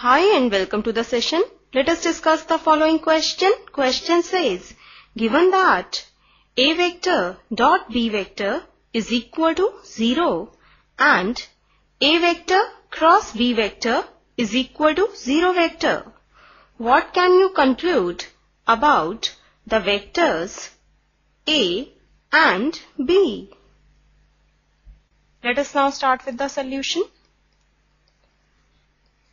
Hi and welcome to the session. Let us discuss the following question. Question says, given that A vector dot B vector is equal to 0 and A vector cross B vector is equal to 0 vector, what can you conclude about the vectors A and B? Let us now start with the solution.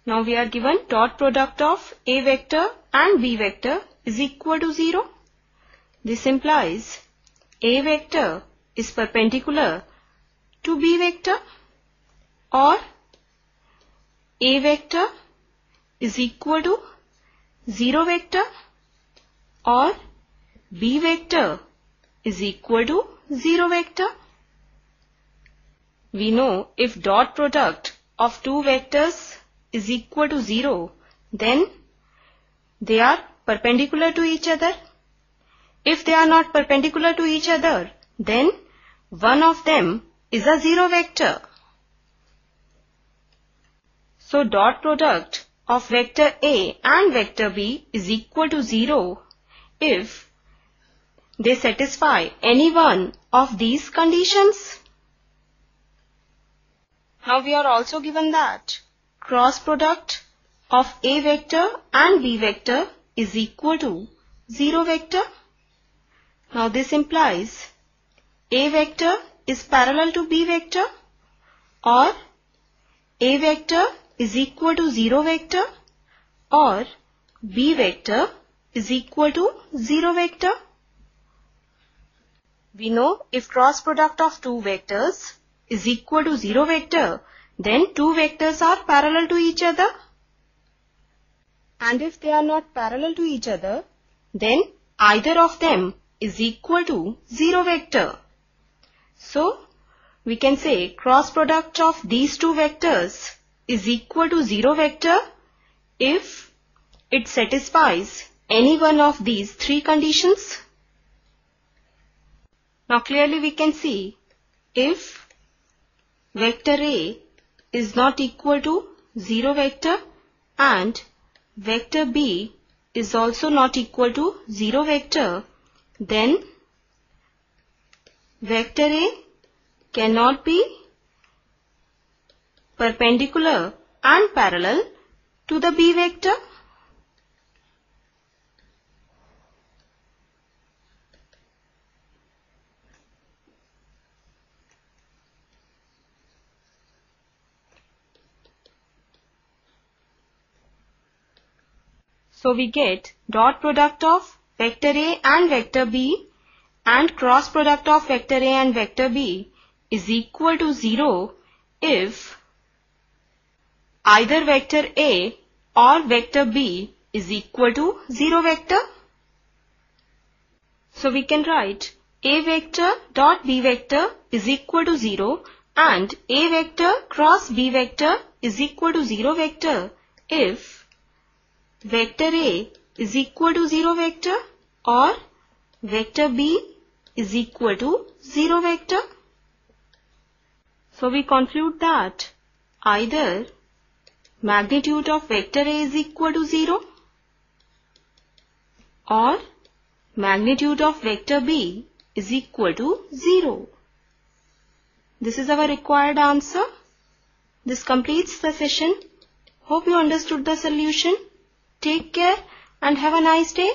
Now we are given dot product of A vector and B vector is equal to 0. This implies A vector is perpendicular to B vector or A vector is equal to 0 vector or B vector is equal to 0 vector. We know if dot product of two vectors is equal to 0, then they are perpendicular to each other. If they are not perpendicular to each other, then one of them is a 0 vector. So dot product of vector A and vector B is equal to 0 if they satisfy any one of these conditions. Now we are also given that cross product of A vector and B vector is equal to 0 vector. Now this implies A vector is parallel to B vector or A vector is equal to 0 vector or B vector is equal to 0 vector. We know if cross product of two vectors is equal to 0 vector, then two vectors are parallel to each other. And if they are not parallel to each other, then either of them is equal to 0 vector. So, we can say cross product of these two vectors is equal to 0 vector if it satisfies any one of these three conditions. Now clearly we can see if vector A is not equal to 0 vector and vector B is also not equal to 0 vector, then vector A cannot be perpendicular and parallel to the B vector. So we get dot product of vector A and vector B and cross product of vector A and vector B is equal to 0 if either vector A or vector B is equal to 0 vector. So we can write A vector dot B vector is equal to 0 and A vector cross B vector is equal to 0 vector if vector A is equal to 0 vector or vector B is equal to 0 vector. So we conclude that either magnitude of vector A is equal to 0 or magnitude of vector B is equal to 0. This is our required answer. This completes the session. Hope you understood the solution. Take care and have a nice day.